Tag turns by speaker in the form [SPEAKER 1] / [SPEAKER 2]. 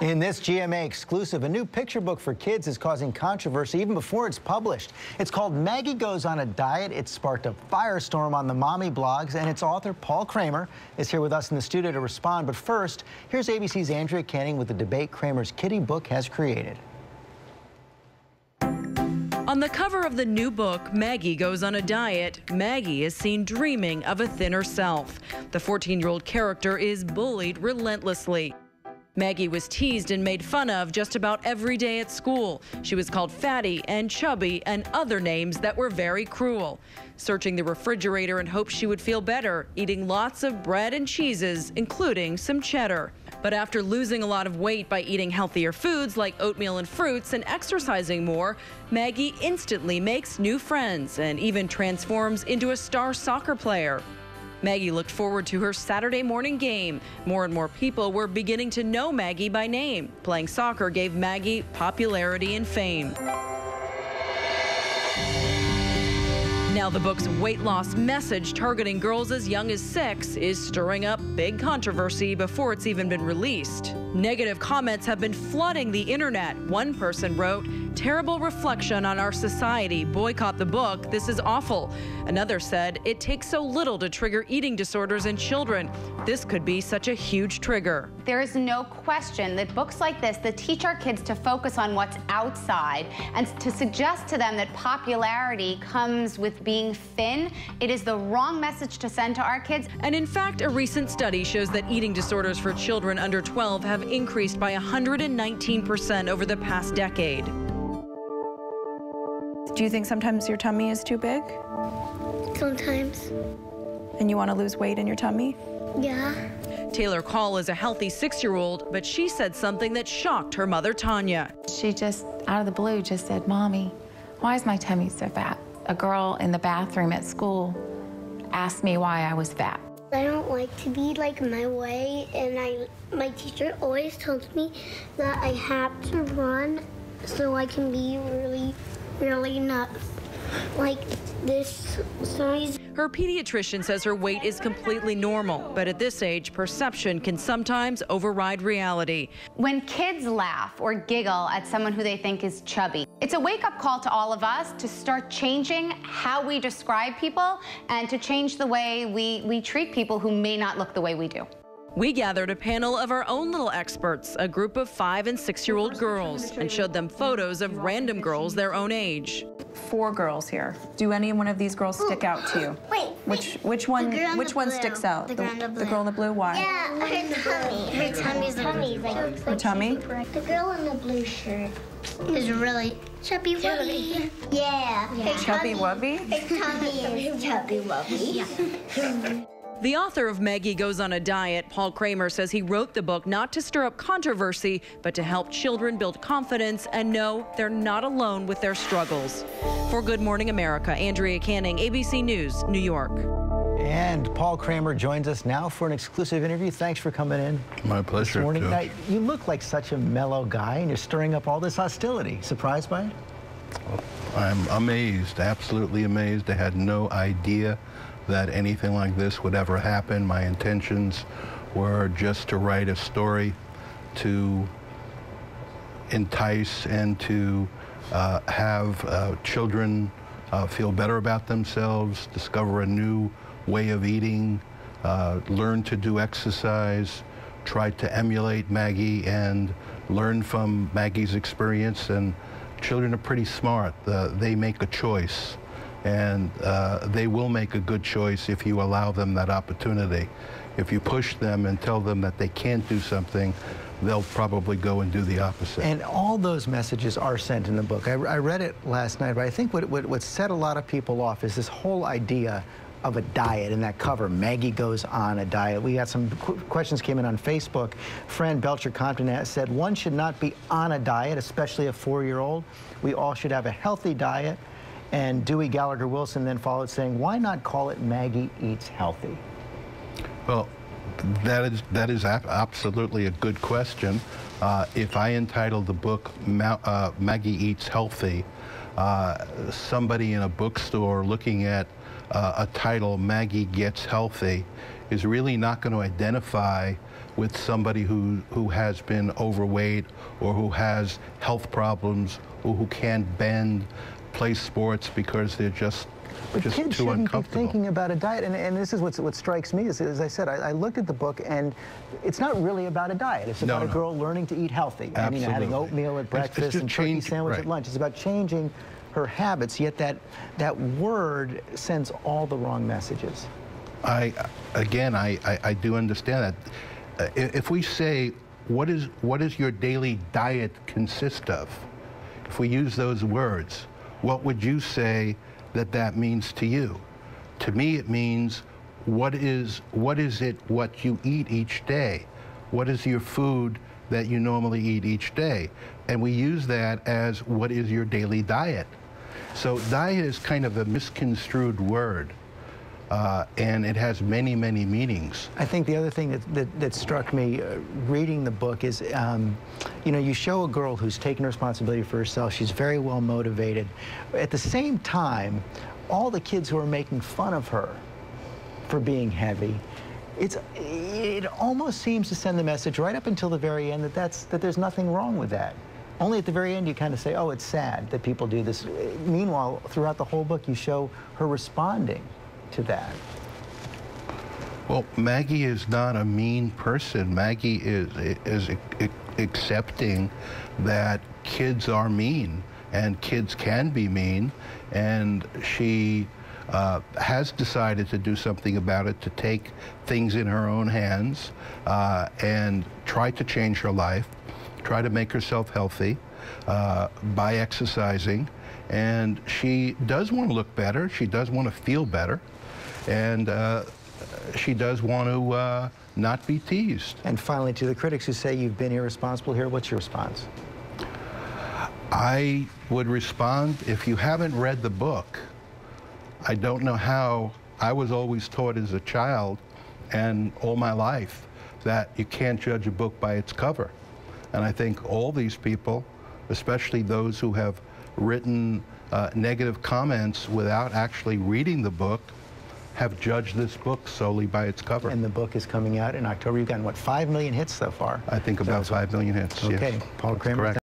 [SPEAKER 1] In this GMA exclusive, a new picture book for kids is causing controversy even before it's published. It's called Maggie Goes on a Diet. It sparked a firestorm on the mommy blogs, and its author, Paul Kramer, is here with us in the studio to respond. But first, here's ABC's Andrea Canning with the debate Kramer's Kitty book has created.
[SPEAKER 2] On the cover of the new book, Maggie Goes on a Diet, Maggie is seen dreaming of a thinner self. The 14 year old character is bullied relentlessly. Maggie was teased and made fun of just about every day at school. She was called fatty and chubby and other names that were very cruel. Searching the refrigerator in hopes she would feel better, eating lots of bread and cheeses, including some cheddar. But after losing a lot of weight by eating healthier foods like oatmeal and fruits and exercising more, Maggie instantly makes new friends and even transforms into a star soccer player. Maggie looked forward to her Saturday morning game. More and more people were beginning to know Maggie by name. Playing soccer gave Maggie popularity and fame. Now, the book's weight loss message targeting girls as young as six is stirring up big controversy before it's even been released. Negative comments have been flooding the internet. One person wrote, Terrible reflection on our society. Boycott the book. This is awful. Another said, It takes so little to trigger eating disorders in children. This could be such a huge trigger.
[SPEAKER 3] There is no question that books like this that teach our kids to focus on what's outside and to suggest to them that popularity comes with being thin, it is the wrong message to send to our kids.
[SPEAKER 2] And in fact, a recent study shows that eating disorders for children under 12 have increased by 119% over the past decade.
[SPEAKER 4] Do you think sometimes your tummy is too big?
[SPEAKER 5] Sometimes.
[SPEAKER 4] And you want to lose weight in your tummy?
[SPEAKER 5] Yeah.
[SPEAKER 2] Taylor Call is a healthy six year old, but she said something that shocked her mother, Tanya.
[SPEAKER 6] She just, out of the blue, just said, Mommy, why is my tummy so fat? A girl in the bathroom at school asked me why I was fat.
[SPEAKER 5] I don't like to be like my way, and I my teacher always tells me that I have to run so I can be really really not like this size.
[SPEAKER 2] Her pediatrician says her weight is completely normal, but at this age, perception can sometimes override reality.
[SPEAKER 3] When kids laugh or giggle at someone who they think is chubby, it's a wake up call to all of us to start changing how we describe people and to change the way we, we treat people who may not look the way we do.
[SPEAKER 2] We gathered a panel of our own little experts, a group of five and six year old girls, and showed them photos of random girls their own age.
[SPEAKER 4] Four girls here. Do any one of these girls stick out to you?
[SPEAKER 5] Wait,
[SPEAKER 4] Which which one which one
[SPEAKER 5] blue.
[SPEAKER 4] sticks out?
[SPEAKER 5] The girl in the
[SPEAKER 4] the
[SPEAKER 5] blue.
[SPEAKER 4] girl in the blue. Why?
[SPEAKER 5] Yeah, her tummy. Her tummy's tummy, like
[SPEAKER 4] Her tummy?
[SPEAKER 5] The girl in the blue shirt is really chubby wubby. Yeah. Her
[SPEAKER 4] Chubby
[SPEAKER 5] tummy-
[SPEAKER 4] wubby?
[SPEAKER 5] Her tummy is chubby wubby.
[SPEAKER 2] The author of Maggie Goes on a Diet, Paul Kramer, says he wrote the book not to stir up controversy, but to help children build confidence and know they're not alone with their struggles. For Good Morning America, Andrea Canning, ABC News, New York.
[SPEAKER 1] And Paul Kramer joins us now for an exclusive interview. Thanks for coming in.
[SPEAKER 7] My pleasure.
[SPEAKER 1] This morning. Now, you look like such a mellow guy, and you're stirring up all this hostility. Surprised by it?
[SPEAKER 7] I'm amazed, absolutely amazed. I had no idea that anything like this would ever happen. My intentions were just to write a story to entice and to uh, have uh, children uh, feel better about themselves, discover a new way of eating, uh, learn to do exercise, try to emulate Maggie and learn from Maggie's experience. And children are pretty smart. Uh, they make a choice. And uh, they will make a good choice if you allow them that opportunity. If you push them and tell them that they can't do something, they'll probably go and do the opposite.
[SPEAKER 1] And all those messages are sent in the book. I, I read it last night, but I think what, what, what set a lot of people off is this whole idea of a diet in that cover. Maggie goes on a diet. We got some qu questions came in on Facebook. Friend Belcher Compton said one should not be on a diet, especially a four-year-old. We all should have a healthy diet. And Dewey Gallagher Wilson then followed saying, why not call it Maggie Eats Healthy?
[SPEAKER 7] Well, that is that is ab- absolutely a good question. Uh, if I entitled the book Ma- uh, "Maggie Eats Healthy," uh, somebody in a bookstore looking at uh, a title "Maggie Gets Healthy" is really not going to identify with somebody who, who has been overweight or who has health problems or who can't bend, play sports because they're just,
[SPEAKER 1] But
[SPEAKER 7] just
[SPEAKER 1] kids
[SPEAKER 7] too
[SPEAKER 1] shouldn't be thinking about a diet, and, and this is what's, what strikes me. Is, as I said, I, I looked at the book, and it's not really about a diet. It's
[SPEAKER 7] No,
[SPEAKER 1] about a
[SPEAKER 7] no.
[SPEAKER 1] girl learning to eat healthy. And, you know, having oatmeal at
[SPEAKER 7] It's- it's
[SPEAKER 1] breakfast
[SPEAKER 7] just
[SPEAKER 1] and turkey
[SPEAKER 7] change-
[SPEAKER 1] sandwich at lunch. It's about changing her habits. Yet that that word sends all the wrong messages.
[SPEAKER 7] I, again, I, I, I do understand that. Uh, if we say, what is, what does your daily diet consist of? If we use those words, what would you say that that means to you? To me, it means what is, what is it what you eat each day? What is your food that you normally eat each day? And we use that as what is your daily diet? So diet is kind of a misconstrued word. Uh, and it has many, many meanings.
[SPEAKER 1] I think the other thing that, that, that struck me uh, reading the book is, um, you know, you show a girl who's taken responsibility for herself. She's very well motivated. At the same time, all the kids who are making fun of her for being heavy, it's, it almost seems to send the message right up until the very end that, that's, that there's nothing wrong with that. Only at the very end you kind of say, oh, it's sad that people do this. Meanwhile, throughout the whole book, you show her responding to that.
[SPEAKER 7] Well, Maggie is not a mean person. Maggie is is accepting that kids are mean and kids can be mean, and she uh, has decided to do something about it, to take things in her own hands uh, and try to change her life, try to make herself healthy uh, by exercising. And she does want to look better. She does want to feel better. And uh, she does want to uh, not be teased.
[SPEAKER 1] And finally, to the critics who say you've been irresponsible here, what's your response?
[SPEAKER 7] I would respond if you haven't read the book, I don't know how I was always taught as a child and all my life that you can't judge a book by its cover. And I think all these people, especially those who have written uh, negative comments without actually reading the book, have judged this book solely by its cover.
[SPEAKER 1] And the book is coming out in October. You've gotten, what, 5 million hits so far?
[SPEAKER 7] I think about 5 million hits. yes.
[SPEAKER 1] Okay, Paul
[SPEAKER 7] That's
[SPEAKER 1] Kramer,
[SPEAKER 7] correct.